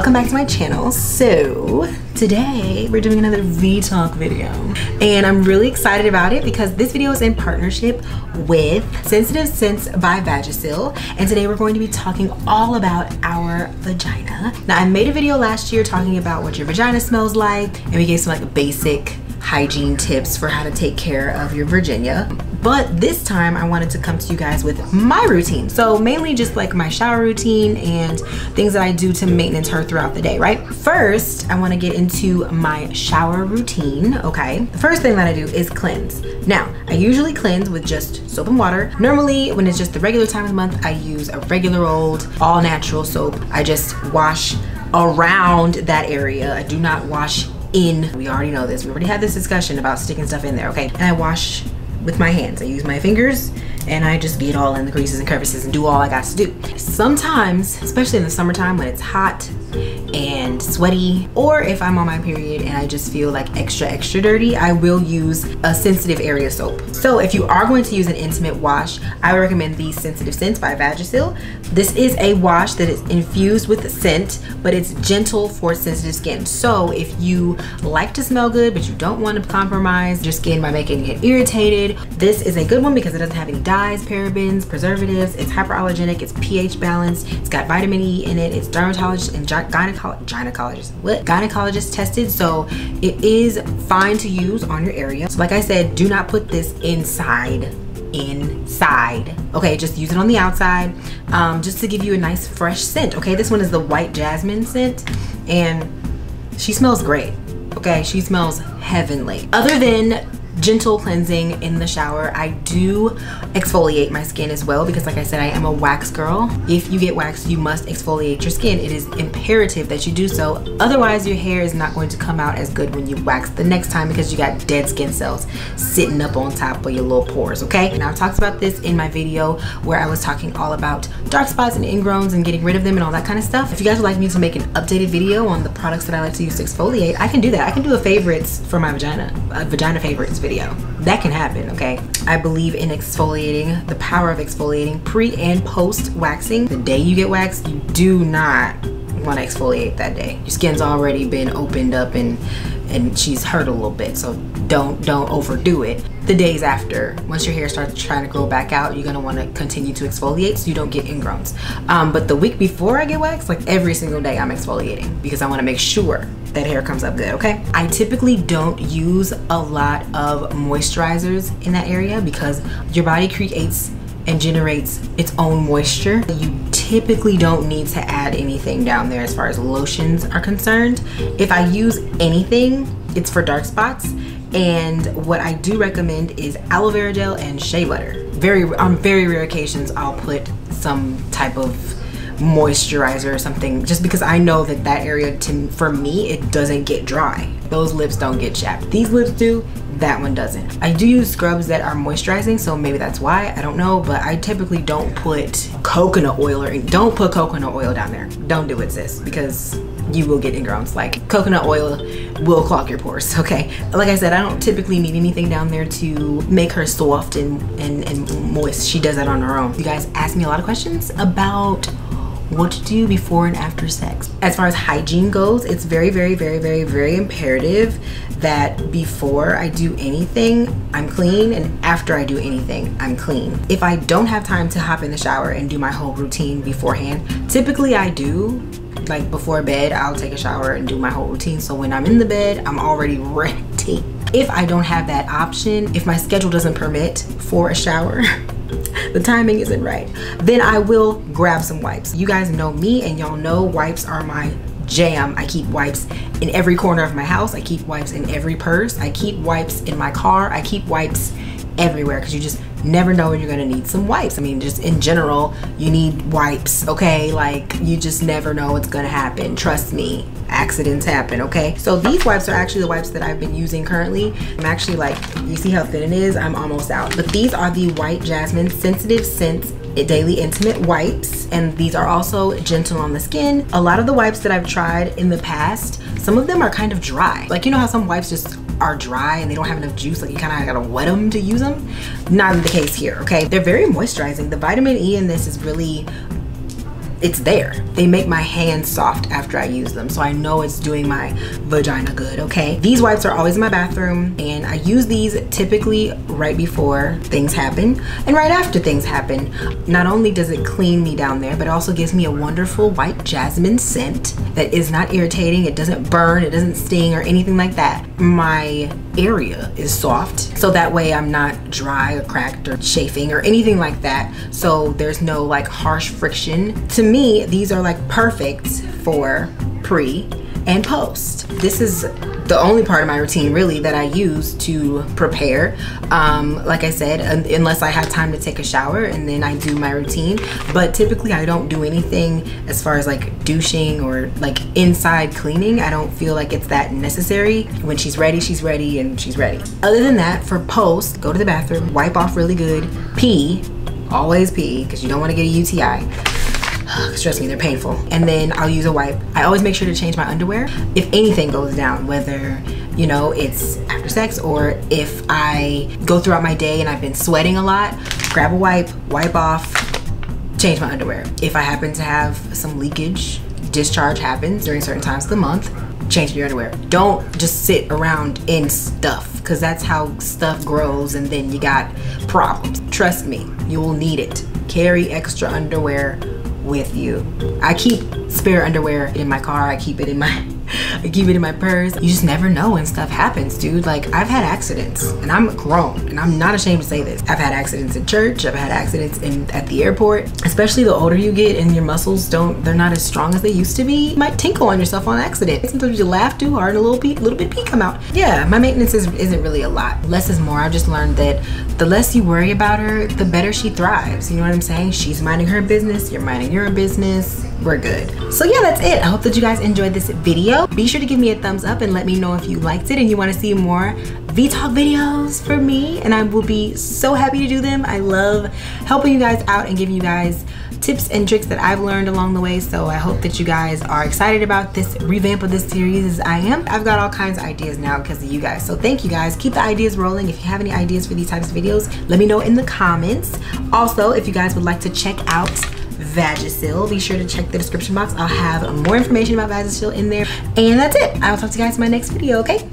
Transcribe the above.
welcome back to my channel. So today we're doing another V-Talk video and I'm really excited about it because this video is in partnership with Scentsitive Scents by Vagisil and today we're going to be talking all about our vagina. Now I made a video last year talking about what your vagina smells like and we gave some like basic hygiene tips for how to take care of your Virginia. But this time I wanted to come to you guys with my routine. So mainly just like my shower routine and things that I do to maintenance her throughout the day, right? First, I wanna get into my shower routine, okay? The first thing that I do is cleanse. Now, I usually cleanse with just soap and water. Normally, when it's just the regular time of the month, I use a regular old all natural soap. I just wash around that area. I do not wash in. We already know this. We already had this discussion about sticking stuff in there, okay? And I wash with my hands. I use my fingers and I just get all in the creases and crevices and do all I got to do. Sometimes, especially in the summertime when it's hot and sweaty, or if I'm on my period and I just feel like extra, extra dirty, I will use a sensitive area soap. So if you are going to use an intimate wash, I would recommend the Scentsitive Scents by Vagisil. This is a wash that is infused with scent, but it's gentle for sensitive skin. So if you like to smell good, but you don't want to compromise your skin by making it irritated, this is a good one because it doesn't have any dyes, parabens, preservatives, it's hyperallergenic, it's pH balanced, it's got vitamin E in it, it's dermatologist and gynecologist, gynecologist, what? Gynecologist tested, so it is fine to use on your area. So like I said, do not put this inside inside. Okay just use it on the outside um, just to give you a nice fresh scent. Okay this one is the white jasmine scent and she smells great. Okay she smells heavenly. Other than gentle cleansing in the shower. I do exfoliate my skin as well because like I said, I am a wax girl. If you get waxed, you must exfoliate your skin. It is imperative that you do so. Otherwise, your hair is not going to come out as good when you wax the next time because you got dead skin cells sitting up on top of your little pores, okay? Now, I've talked about this in my video where I was talking all about dark spots and ingrowns and getting rid of them and all that kind of stuff. If you guys would like me to make an updated video on the products that I like to use to exfoliate, I can do that. I can do a favorites for my vagina, a vagina favorites video video. That can happen, okay? I believe in exfoliating, the power of exfoliating pre and post waxing. The day you get waxed, you do not want to exfoliate that day. Your skin's already been opened up and and she's hurt a little bit so don't don't overdo it the days after once your hair starts trying to grow back out you're to want to continue to exfoliate so you don't get ingrowns um, but the week before i get waxed like every single day i'm exfoliating because i want to make sure that hair comes up good okay i typically don't use a lot of moisturizers in that area because your body creates and generates its own moisture you typically don't need to add anything down there as far as lotions are concerned. If I use anything, it's for dark spots. And what I do recommend is aloe vera gel and shea butter. Very on very rare occasions, I'll put some type of moisturizer or something just because I know that that area to for me it doesn't get dry. Those lips don't get chapped. These lips do that one doesn't. I do use scrubs that are moisturizing so maybe that's why I don't know but I typically don't put coconut oil or don't put coconut oil down there. Don't do it sis because you will get ingrowns. Like coconut oil will clog your pores okay? Like I said I don't typically need anything down there to make her soft and and, and moist. She does that on her own. You guys ask me a lot of questions about what to do before and after sex. As far as hygiene goes, it's very, very, very, very, very imperative that before I do anything, I'm clean, and after I do anything, I'm clean. If I don't have time to hop in the shower and do my whole routine beforehand, typically I do. Like before bed, I'll take a shower and do my whole routine. So when I'm in the bed, I'm already ready. If I don't have that option, if my schedule doesn't permit for a shower, the timing isn't right, then I will grab some wipes. You guys know me and y'all know wipes are my jam. I keep wipes in every corner of my house. I keep wipes in every purse. I keep wipes in my car. I keep wipes everywhere because you just never know when you're gonna need some wipes. I mean, just in general, you need wipes, okay? Like, you just never know what's gonna happen. Trust me, accidents happen, okay? So these wipes are actually the wipes that I've been using currently. I'm actually like, you see how thin it is? I'm almost out. But these are the White Jasmine Scentsitive Scents daily intimate wipes and these are also gentle on the skin a lot of the wipes that i've tried in the past some of them are kind of dry like you know how some wipes just are dry and they don't have enough juice like you kind of gotta wet them to use them not the case here okay? They're very moisturizing. The vitamin e in this is really it's there. They make my hands soft after I use them. So I know it's doing my vagina good, okay? These wipes are always in my bathroom and I use these typically right before things happen and right after things happen. Not only does it clean me down there, but it also gives me a wonderful white jasmine scent that is not irritating. It doesn't burn, it doesn't sting or anything like that. My area is soft. So that way I'm not dry or cracked or chafing or anything like that. So there's no like harsh friction. To me, these are like perfect for pre and post. This is the only part of my routine really that I use to prepare. Um, like I said, unless I have time to take a shower and then I do my routine. But typically I don't do anything as far as like douching or like inside cleaning. I don't feel like it's that necessary. When she's ready, she's ready and she's ready. Other than that, for post, go to the bathroom, wipe off really good, pee, always pee because you don't want to get a UTI trust me, they're painful. And then I'll use a wipe. I always make sure to change my underwear if anything goes down, whether you know it's after sex or if I go throughout my day and I've been sweating a lot, grab a wipe, wipe off, change my underwear. If I happen to have some leakage, discharge happens during certain times of the month, change your underwear. Don't just sit around in stuff because that's how stuff grows and then you got problems. Trust me, you will need it. Carry extra underwear with you. I keep spare underwear in my car. I keep it in my I keep it in my purse. You just never know when stuff happens, dude. Like I've had accidents and I'm grown and I'm not ashamed to say this. I've had accidents in church. I've had accidents in at the airport. Especially the older you get and your muscles don't, they're not as strong as they used to be. You might tinkle on yourself on accident. Sometimes you laugh too hard and a little pee, little bit pee come out. Yeah, my maintenance is, isn't really a lot. Less is more. I've just learned that the less you worry about her, the better she thrives. You know what I'm saying? She's minding her business, you're minding your business we're good. So yeah, that's it. I hope that you guys enjoyed this video. Be sure to give me a thumbs up and let me know if you liked it and you wanna see more V-Talk videos for me and I will be so happy to do them. I love helping you guys out and giving you guys tips and tricks that I've learned along the way. So I hope that you guys are excited about this revamp of this series as I am. I've got all kinds of ideas now because of you guys. So thank you guys. Keep the ideas rolling. If you have any ideas for these types of videos, let me know in the comments. Also, if you guys would like to check out Vagisil. Be sure to check the description box. I'll have more information about Vagisil in there. And that's it. I will talk to you guys in my next video, okay?